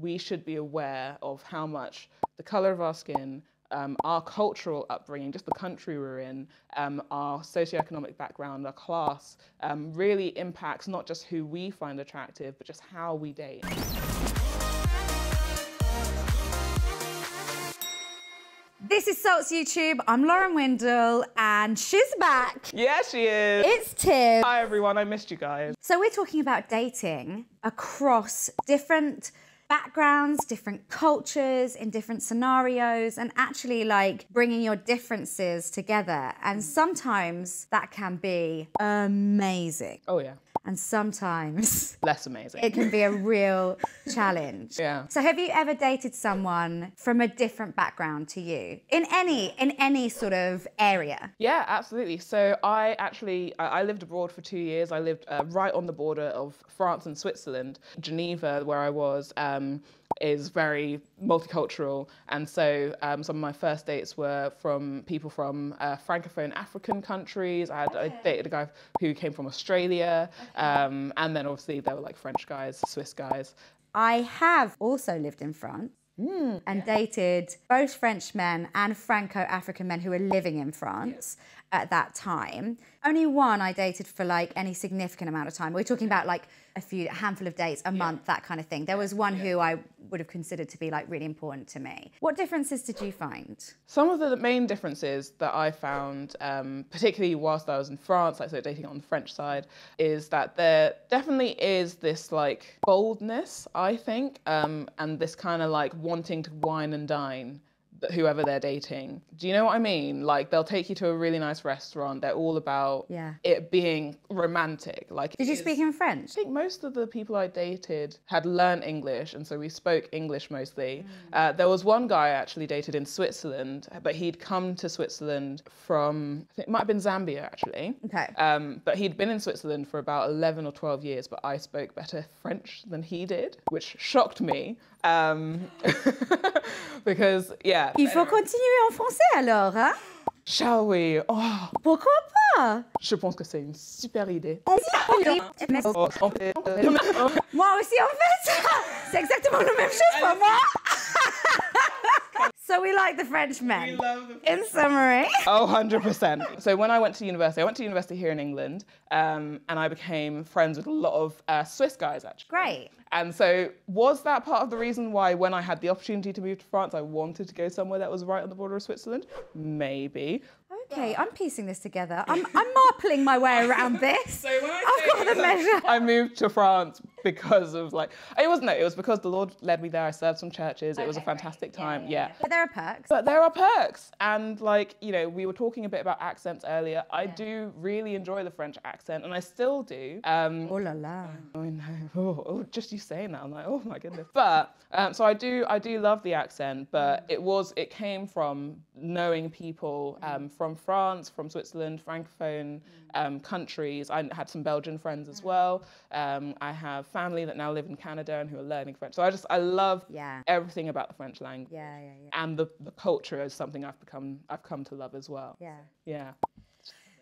we should be aware of how much the color of our skin, um, our cultural upbringing, just the country we're in, um, our socioeconomic background, our class, um, really impacts not just who we find attractive, but just how we date. This is Salts YouTube. I'm Lauren Windle, and she's back. Yeah, she is. It's Tibz. Hi, everyone. I missed you guys. So, we're talking about dating across different backgrounds, different cultures, in different scenarios, and actually like bringing your differences together. And sometimes that can be amazing. Oh, yeah. And sometimes Less amazing. it can be a real challenge. Yeah. So have you ever dated someone from a different background to you in any in any sort of area? Yeah, absolutely. So I actually I I lived abroad for two years. I lived uh, right on the border of France and Switzerland. Geneva, where I was, um, is very multicultural, and so um, some of my first dates were from people from uh, francophone African countries. I had I dated a guy who came from Australia, um, and then obviously there were like French guys, Swiss guys. I have also lived in France. and dated both French men and Franco African men who were living in France at that time. Only one I dated for like any significant amount of time. We're talking about like a few, a handful of dates, a month, that kind of thing. There was one who I would have considered to be like really important to me. What differences did you find? Some of the main differences that I found, um, particularly whilst I was in France, like so dating on the French side, is that there definitely is this like boldness, I think, um, and this kind of like wanting to wine and dine whoever they're dating. Do you know what I mean? Like they'll take you to a really nice restaurant. They're all about Yeah. it being romantic. Like Did you speak in French? I think most of the people I dated had learned English, and so we spoke English mostly. Uh, there was one guy I actually dated in Switzerland, but he'd come to Switzerland from, I think it might have been Zambia actually. Okay. Um, but he'd been in Switzerland for about 11 or 12 years, but I spoke better French than he did, which shocked me. Um, because, yeah. Il faut continuer en français alors, hein? Shall we? Oh, Pourquoi pas? je pense que c'est une super idée. Moi Oh, on peut- aussi en fait. C'est exactement la même chose pour moi. So we like the French Frenchmen. In summary. Oh, 100%. So when I went to university, I went to university here in England, um, and I became friends with a lot of uh, Swiss guys, actually. Great. And so was that part of the reason why when I had the opportunity to move to France, I wanted to go somewhere that was right on the border of Switzerland? Maybe. Okay, I'm piecing this together. I'm, I'm marpling my way around this. I've got the measure. I moved to France because of like, it wasn't, no, it was because the Lord led me there. I served some churches. It was a Okay, great. fantastic time. yeah. But there are perks. But there are perks. And like, you know, we were talking a bit about accents earlier. I do really enjoy the French accent and I still do. Um, oh la la. I know. Oh, oh, just you saying that, I'm like, oh my goodness. But um, so I do, I do love the accent, but it was, it came from knowing people um, from France, from Switzerland, francophone um, countries. I had some Belgian friends as well. Um, I have family that now live in Canada and who are learning French. So I just, I love Yeah. everything about the French language. Yeah, yeah, yeah. And the, the culture is something I've become, I've come to love as well. Yeah. Yeah.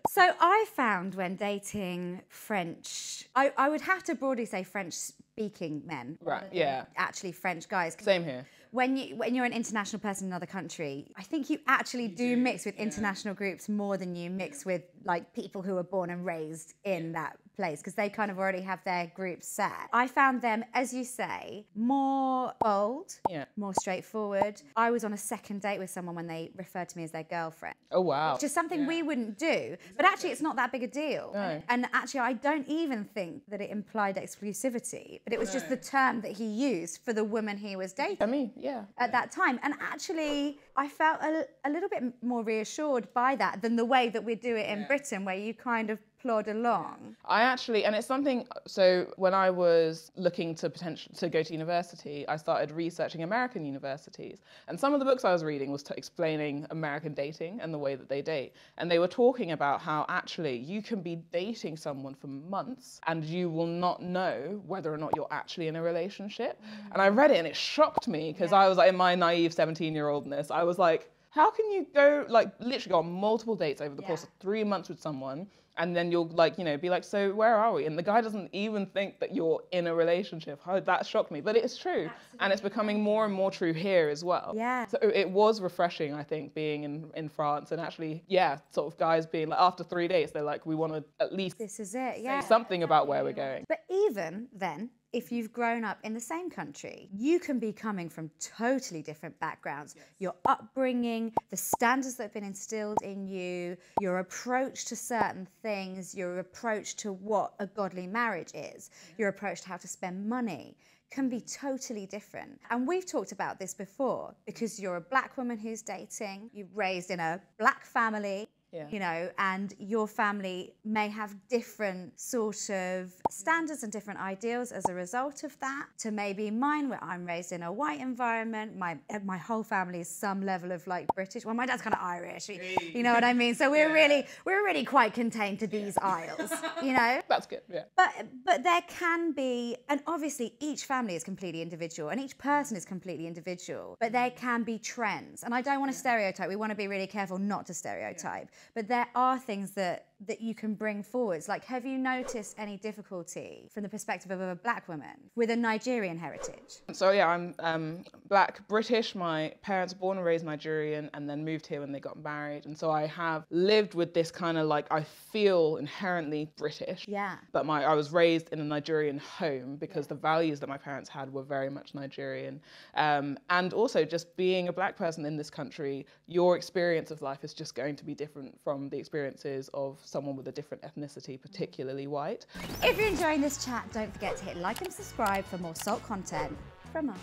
So I found when dating French, I, I would have to broadly say French speaking men. Right, yeah. Actually, French guys. Same here. When you when you're an international person in another country, I think you actually do, mix with international groups more than you mix with like people who are born and raised in that place because they kind of already have their group set. I found them, as you say, more bold, Yeah. more straightforward. I was on a second date with someone when they referred to me as their girlfriend Oh, wow. which is something we wouldn't do. But actually, it's not that big a deal. No. And actually, I don't even think that it implied exclusivity, but it was just the term that he used for the woman he was dating I mean, yeah. at that time. And actually, I felt a, a little bit more reassured by that than the way that we do it in Britain, where you kind of plod along. I actually, and it's something. So when I was looking to potential to go to university, I started researching American universities, and some of the books I was reading was t- explaining American dating and the way that they date, and they were talking about how actually you can be dating someone for months and you will not know whether or not you're actually in a relationship. Mm. And I read it and it shocked me because I was like in my naive 17 year oldness, I was like. How can you go like literally go on multiple dates over the course of three months with someone and then you'll like you know be like so where are we and the guy doesn't even think that you're in a relationship oh, that shocked me but it's true and it's becoming more and more true here as well Yeah. so it was refreshing i think being in, in france and actually yeah sort of guys being like after three dates, they're like we want to at least This is it. Yeah. say something about where we're going But even then, if you've grown up in the same country, you can be coming from totally different backgrounds. Your upbringing, the standards that have been instilled in you, your approach to certain things, your approach to what a godly marriage is, your approach to how to spend money can be totally different. And we've talked about this before because you're a black woman who's dating, you're raised in a black family, Yeah. you know, and your family may have different sort of standards and different ideals as a result of that. To maybe mine, where I'm raised in a white environment, my uh, my whole family is some level of like British. Well, my dad's kind of Irish, you- you know what I mean. So we're really we're really quite contained to these aisles, you know. that's good yeah But but there can be, and obviously each family is completely individual, and each person is completely individual. But there can be trends, and I don't want to stereotype. We want to be really careful not to stereotype. But there are things that that you can bring forwards. Like, have you noticed any difficulty from the perspective of a black woman with a Nigerian heritage? So yeah, I'm um, black British. My parents were born and raised Nigerian, and then moved here when they got married. And so I have lived with this kind of like I feel inherently British. Yeah. But my I was raised in a Nigerian home because the values that my parents had were very much Nigerian. Um, and also just being a black person in this country, your experience of life is just going to be different from the experiences of someone with a different ethnicity, particularly white. If you're enjoying this chat, don't forget to hit like and subscribe for more salt content from us.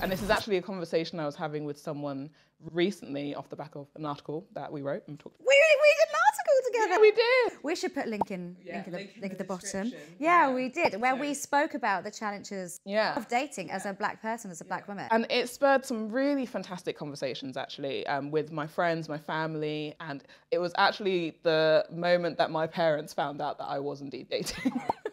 And this is actually a conversation I was having with someone recently off the back of an article that we wrote and talked. We, did together. Yeah, we did. We should put link in, Yeah, link, in the, link in link the at the bottom. Yeah, Yeah. we did, where we spoke about the challenges Yeah. of dating as a black person, as a black woman. And it spurred some really fantastic conversations actually um, with my friends, my family, and it was actually the moment that my parents found out that I was indeed dating.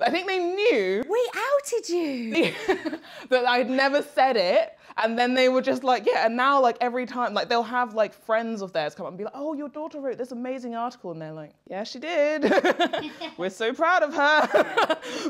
I think they knew we outed you. that I'd never said it. And then they were just like, yeah. And now, like, every time, like, they'll have like friends of theirs come up and be like, oh, your daughter wrote this amazing article. And they're like, yeah, she did. We're so proud of her.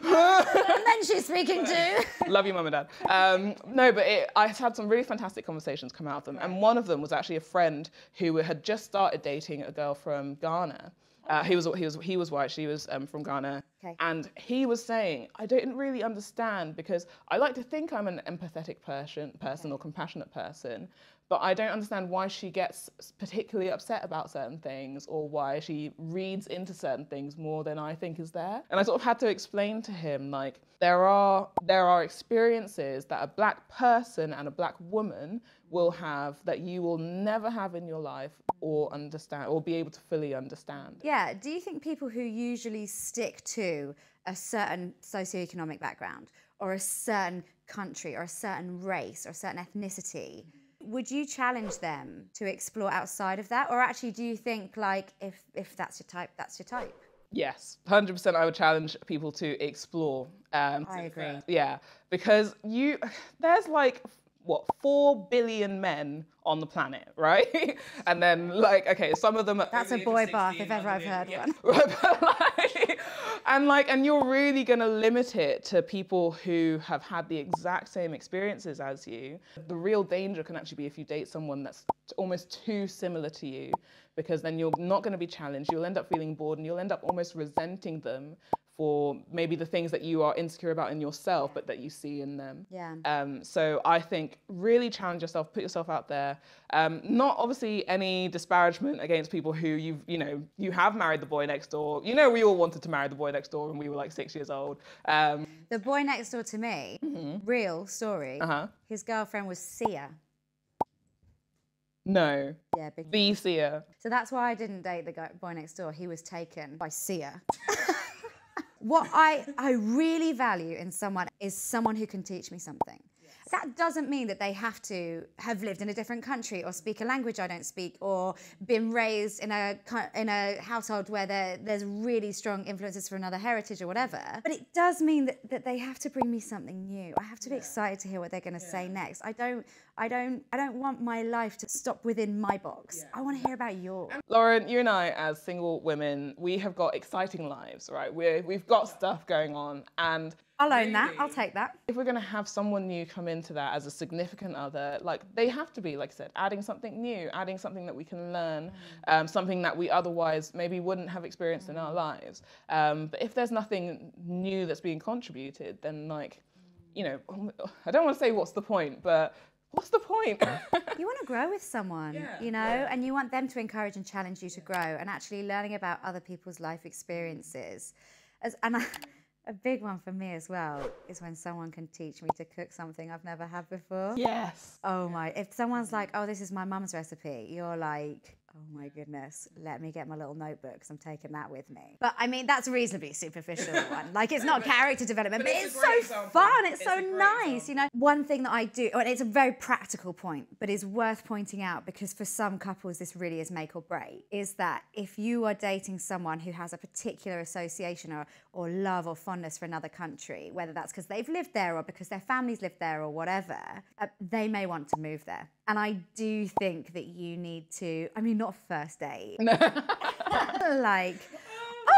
and then she's speaking to. Love you, mum and dad. Um, no, but it, I had some really fantastic conversations come out of them. And one of them was actually a friend who had just started dating a girl from Ghana. Uh, he was he was he was white. She was um, from Ghana, Okay. and he was saying, "I don't really understand because I like to think I'm an empathetic person, person or compassionate person, but I don't understand why she gets particularly upset about certain things or why she reads into certain things more than I think is there." And I sort of had to explain to him like there are there are experiences that a black person and a black woman will have that you will never have in your life or understand or be able to fully understand. Yeah. Do you think people who usually stick to a certain socioeconomic background or a certain country or a certain race or a certain ethnicity, would you challenge them to explore outside of that? Or actually, do you think, like, if, if that's your type, that's your type? Yes, hundred percent. I would challenge people to explore. Um, I agree. Yeah, because you there's like what four billion men on the planet, right? and then like okay, some of them are That's a boy bath if ever I've heard in- one. Like, and like, and you're really gonna limit it to people who have had the exact same experiences as you. The real danger can actually be if you date someone that's almost too similar to you, because then you're not gonna be challenged. You'll end up feeling bored, and you'll end up almost resenting them for maybe the things that you are insecure about in yourself, but that you see in them. Yeah. Um, so I think really challenge yourself, put yourself out there. Um, not obviously any disparagement against people who you've, you know, you have married the boy next door. You know, we all wanted to marry the boy next door when we were like six years old. Um, The boy next door to me, real story, uh-huh. his girlfriend was Sia. No, Yeah, big. the seer. So that's why I didn't date the guy, boy next door. He was taken by Sia. what I, I really value in someone is someone who can teach me something. That doesn't mean that they have to have lived in a different country or speak a language I don't speak or been raised in a in a household where there, there's really strong influences from another heritage or whatever. But it does mean that, that they have to bring me something new. I have to be excited to hear what they're going to yeah. say next. I don't I don't I don't want my life to stop within my box. Yeah. I want to hear about yours. Lauren, you and I as single women, we have got exciting lives, right? We're we've got stuff going on and I'll own that. I'll take that. If we're going to have someone new come into that as a significant other, like they have to be, like I said, adding something new, adding something that we can learn, mm. um, something that we otherwise maybe wouldn't have experienced mm. in our mm. lives. Um, but if there's nothing new that's being contributed, then like, you know, I don't want to say what's the point, but what's the point? you want to grow with someone, yeah, you know, yeah. and you want them to encourage and challenge you to grow and actually learning about other people's life experiences. As, and I, a big one for me as well is when someone can teach me to cook something I've never had before. Yes. Oh my, if someone's like, oh, this is my mum's recipe, you're like, Oh my goodness, let me get my little notebook because I'm taking that with me. But I mean, that's a reasonably superficial one. Like, it's not character development, but, but it's, so fun. It's, it's so nice. Example. You know, one thing that I do, and it's a very practical point, but is worth pointing out because for some couples, this really is make or break, is that if you are dating someone who has a particular association or, or love or fondness for another country, whether that's because they've lived there or because their families lived there or whatever, uh, they may want to move there. And I do think that you need to, I mean, not first date. like,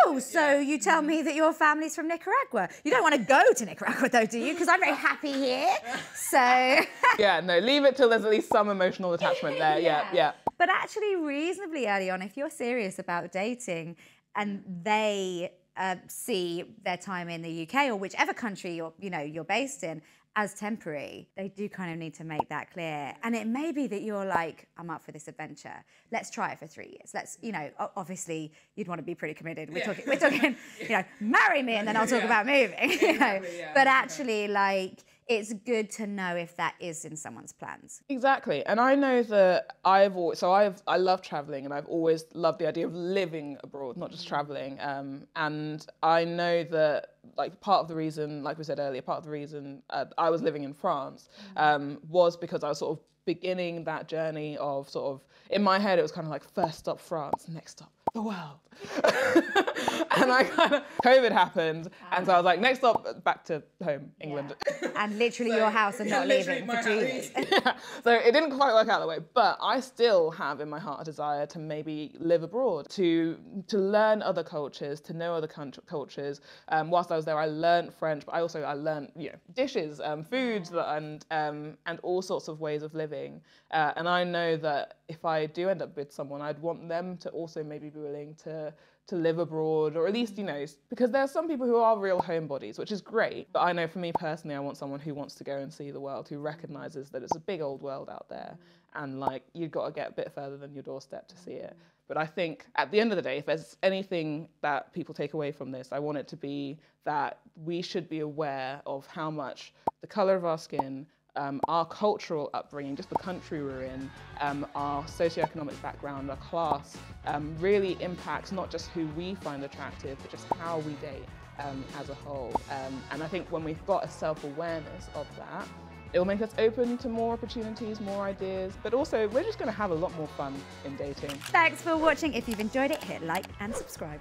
oh, so yeah. you tell me that your family's from Nicaragua. You don't want to go to Nicaragua though, do you? Because I'm very happy here. So. yeah, no, leave it till there's at least some emotional attachment there. Yeah, yeah. yeah. But actually, reasonably early on, if you're serious about dating and they uh, see their time in the UK or whichever country you're, you know, you're based in as temporary, they do kind of need to make that clear. And it may be that you're like, I'm up for this adventure. Let's try it for three years. Let's, you know, obviously you'd want to be pretty committed. We're yeah. talking, we're talking, you know, marry me and then I'll talk yeah. about moving. You know, yeah. but actually, like it's good to know if that is in someone's plans. Exactly. And I know that I've always, so I've, I love traveling and I've always loved the idea of living abroad, not just mm. traveling. Um, and I know that like part of the reason, like we said earlier, part of the reason uh, I was living in France mm. um, was because I was sort of beginning that journey of sort of, in my head, it was kind of like first stop France, next stop the world. and I kind of, COVID happened. And so I was like, next up, back to home, England. Yeah. And literally so, your house and not leaving for two years. yeah. So it didn't quite work out that way. But I still have in my heart a desire to maybe live abroad, to to learn other cultures, to know other cultures. Um, whilst I was there, I learned French, but I also I learned you know dishes, um, foods, and um, and all sorts of ways of living. Uh, and I know that if I do end up with someone, I'd want them to also maybe be willing to to live abroad, or at least, you know, because there are some people who are real homebodies, which is great. But I know for me personally, I want someone who wants to go and see the world, who recognizes that it's a big old world out there, and like you've got to get a bit further than your doorstep to see it. But I think at the end of the day, if there's anything that people take away from this, I want it to be that we should be aware of how much the color of our skin, um, our cultural upbringing, just the country we're in, um, our socioeconomic background, our class, um, really impacts not just who we find attractive, but just how we date um, as a whole. Um, and I think when we've got a self-awareness of that, it will make us open to more opportunities, more ideas, but also we're just going to have a lot more fun in dating. Thanks for watching. If you've enjoyed it, hit like and subscribe.